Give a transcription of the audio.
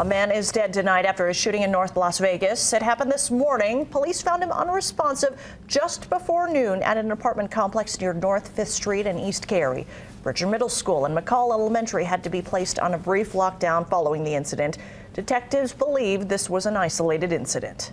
A man is dead tonight after a shooting in North Las Vegas. It happened this morning. Police found him unresponsive just before noon at an apartment complex near North 5th Street and East Carey. Bridger Middle School and McCall Elementary had to be placed on a brief lockdown following the incident. Detectives believe this was an isolated incident.